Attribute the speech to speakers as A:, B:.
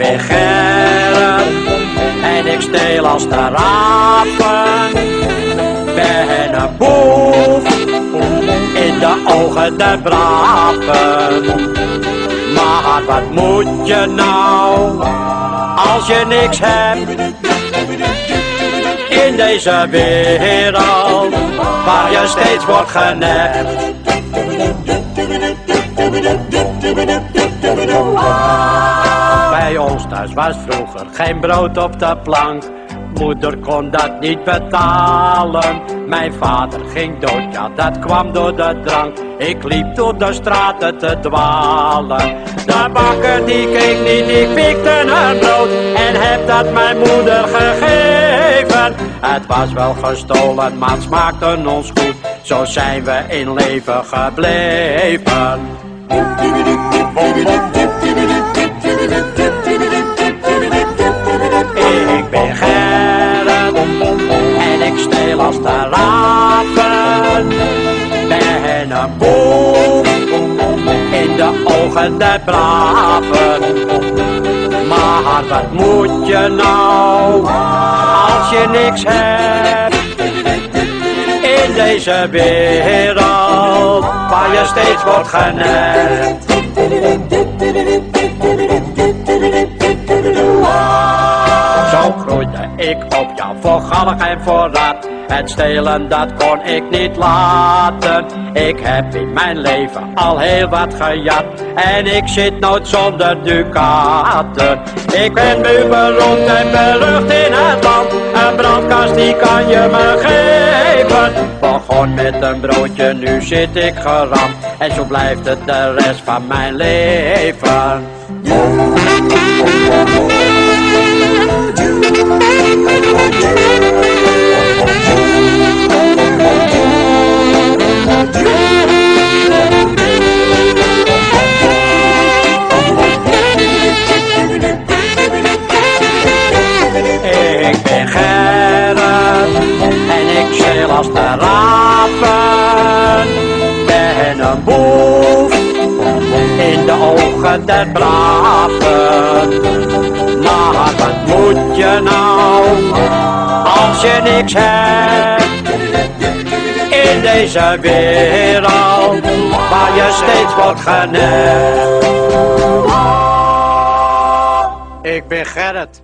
A: ben Gerrit en ik steel als de rapen. Ben een boef, in de ogen te braven. Maar wat moet je nou, als je niks hebt? In deze wereld, waar je steeds wordt genept. Was vroeger geen brood op de plank. Moeder kon dat niet betalen. Mijn vader ging dood, ja dat kwam door de drank. Ik liep door de straten te dwalen. De bakker die keek niet, ik pikte een brood. En heb dat mijn moeder gegeven. Het was wel gestolen, maar het smaakte ons goed. Zo zijn we in leven gebleven. De braven. Maar wat moet je nou als je niks hebt? In deze wereld waar je steeds wordt genept. Zo groeide ik op, ja, voor galg en voor. Het stelen, dat kon ik niet laten. Ik heb in mijn leven al heel wat gejat. En ik zit nooit zonder ducaten. Ik ben nu beroemd en berucht in het land. Een brandkast, die kan je me geven. Begon met een broodje, nu zit ik geramd. En zo blijft het de rest van mijn leven. Als de rapen. Ben een boef in de ogen der braven. Maar wat moet je nou als je niks hebt? In deze wereld waar je steeds wordt genept. Ik ben Gerrit